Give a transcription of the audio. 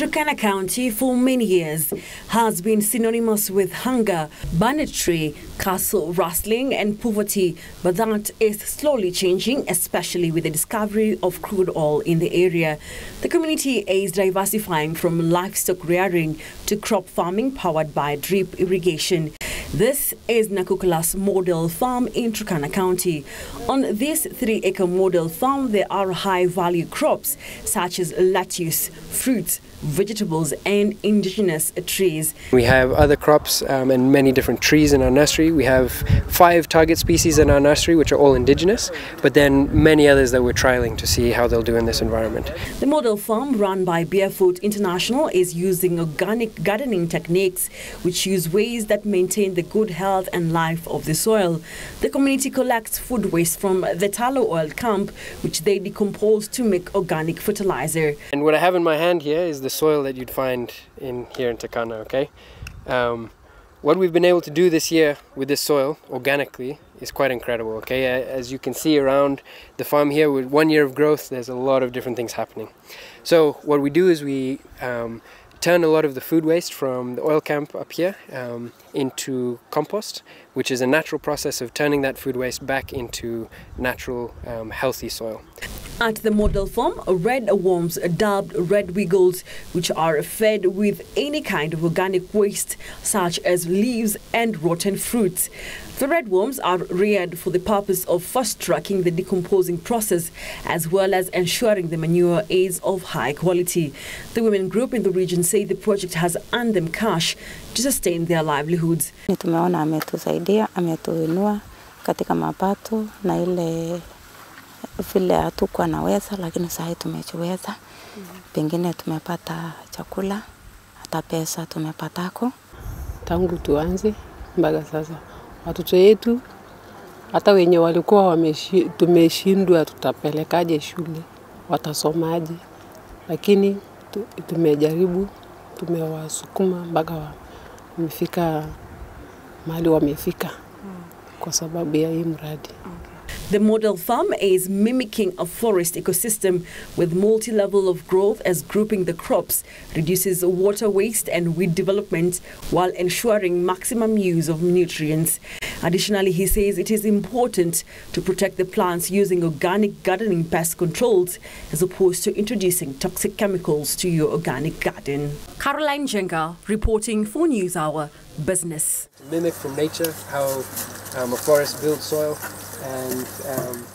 Turkana County for many years has been synonymous with hunger, banditry, cattle rustling and poverty, but that is slowly changing, especially with the discovery of crude oil in the area. The community is diversifying from livestock rearing to crop farming powered by drip irrigation. This is Nakukalas model farm in Turkana County. On this three-acre model farm, there are high-value crops such as lettuce, fruits, vegetables and indigenous trees. We have other crops um, and many different trees in our nursery. We have five target species in our nursery which are all indigenous, but then many others that we're trialing to see how they'll do in this environment. The model farm run by Barefoot International is using organic gardening techniques which use ways that maintain the good health and life of the soil. The community collects food waste from the Tullow oil camp which they decompose to make organic fertilizer. And what I have in my hand here is the the soil that you'd find in here in Turkana, okay? Um, what we've been able to do this year with this soil organically is quite incredible, okay? As you can see around the farm here with one year of growth, there's a lot of different things happening. So what we do is we um, turn a lot of the food waste from the oil camp up here um, into compost, which is a natural process of turning that food waste back into natural, um, healthy soil. At the model farm, red worms dubbed red wigglers, which are fed with any kind of organic waste, such as leaves and rotten fruits. The red worms are reared for the purpose of fast-tracking the decomposing process, as well as ensuring the manure is of high quality. The women group in the region say the project has earned them cash to sustain their livelihoods. Tumeona ametusaidia, ametuinua katika mapato na ile vile hatukuwa naweza, lakini sasa tumechoweza. mm -hmm. Pengine tumepata chakula, hata pesa tumepatako tangu tuanze mpaka sasa. Watoto yetu hata wenye walikuwa wameshi, tumeshindwa tutapelekaje shule, watasomaje? Lakini tumejaribu, tumewasukuma mpaka wamefika mahali wamefika kwa sababu ya hii mradi. The model farm is mimicking a forest ecosystem with multi-level of growth as grouping the crops reduces water waste and weed development while ensuring maximum use of nutrients. Additionally, he says it is important to protect the plants using organic gardening pest controls as opposed to introducing toxic chemicals to your organic garden. Carol Njenga reporting for NewsHour Business. Mimic from nature how um, a forest builds soil and um,